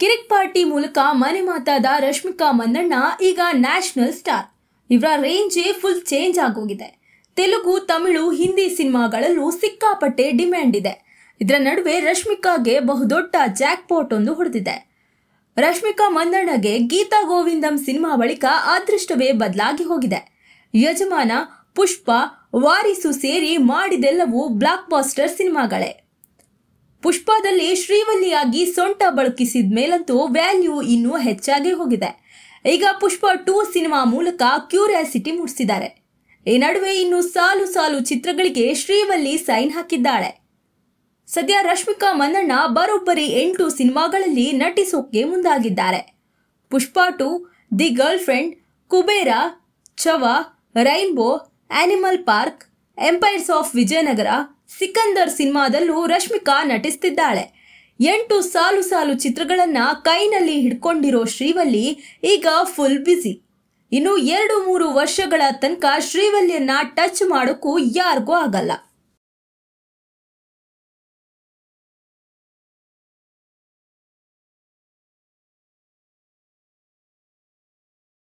ಕಿರಿಕ್ party ಮೂಲಕ ಮನೆ ಮಾತಾದ ರಶ್ಮಿಕಾ ಮಂದಣ್ಣ ಈಗ ನ್ಯಾಷನಲ್ ಸ್ಟಾರ್. ಇವರ ರೇಂಜೇ ಫುಲ್ ಚೇಂಜ್ ಆಗೋಗಿದೆ. ತೆಲುಗು, ತಮಿಳು, ಹಿಂದಿ ಸಿನಿಮಾಗಳಲ್ಲೂ ಸಿಕ್ಕಾಪಟ್ಟೆ ಡಿಮ್ಯಾಂಡ್ ಇದೆ. ಇದರ ನಡುವೆ ರಶ್ಮಿಕಾಗೆ ಬಹುದೊಡ್ಡ ಜಾಕ್ಪಾಟ್ ಒಂದು ಹೊಡೆದಿದೆ. ರಶ್ಮಿಕಾ ಮಂದಣ್ಣಗೆ ಗೀತಾ ಗೋವಿಂದಂ ಸಿನಿಮಾ ಬಳಿಕ ಅದೃಷ್ಟವೇ ಬದಲಾಗಿ ಹೋಗಿದೆ. ಯಜಮಾನ, ಪುಷ್ಪ, ವಾರಿಸು ಸೇರಿ ಮಾಡಿದೆಲ್ಲವೂ ಬ್ಲಾಕ್ ಬಾಸ್ಟರ್ ಸಿನಿಮಾಗಳೇ. ಪುಷ್ಪದಲ್ಲಿ ಶ್ರೀವಲ್ಲಿಯಾಗಿ ಸೊಂಟ ಬಳಕಿಸಿದ ಮೇಲಂತೂ ವ್ಯಾಲ್ಯೂ ಇನ್ನೂ ಹೆಚ್ಚಾಗಿ ಹೋಗಿದೆ. ಈಗ ಪುಷ್ಪ ಟೂ ಸಿನಿಮಾ ಮೂಲಕ ಕ್ಯೂರಿಯಾಸಿಟಿ ಮೂಡಿಸಿದ್ದಾರೆ. ಈ ನಡುವೆ ಇನ್ನು ಸಾಲು ಸಾಲು ಚಿತ್ರಗಳಿಗೆ ಶ್ರೀವಲ್ಲಿ ಸೈನ್ ಹಾಕಿದ್ದಾಳೆ. ಸದ್ಯ ರಶ್ಮಿಕಾ ಮಂದಣ್ಣ ಬರೋಬ್ಬರಿ ಎಂಟು ಸಿನಿಮಾಗಳಲ್ಲಿ ನಟಿಸೋಕೆ ಮುಂದಾಗಿದ್ದಾರೆ. Pushpa Two, The Girlfriend Kubera Chhava Rainbow, Animal Park Empires of Vijayanagara Sikandar ಸಿನಿಮಾದಲ್ಲೂ Rashmika ನಟಿಸ್ತಿದ್ದಾಳೆ. ಎಂಟು ಸಾಲು ಸಾಲು ಚಿತ್ರಗಳನ್ನು ಕೈನಲ್ಲಿ ಹಿಡ್ಕೊಂಡಿರೋ ಶ್ರೀವಲ್ಲಿ ಈಗ ಫುಲ್ ಬ್ಯುಸಿ ಇನ್ನು ಎರಡು ಮೂರು ವರ್ಷಗಳ ತನಕ ಶ್ರೀವಲ್ಲಿಯನ್ನ ಟಚ್ ಮಾಡೋಕ್ಕೂ ಯಾರಿಗೂ ಆಗಲ್ಲ.